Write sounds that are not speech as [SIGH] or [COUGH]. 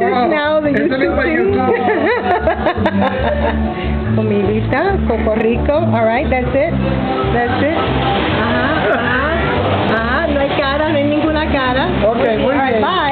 Oh. Now the YouTube thing. [LAUGHS] Comidita, Coco Rico. All right, that's it. That's it. Ah, ah, ah. No hay cara, no hay ninguna cara. Okay, muy All right, bien. bye.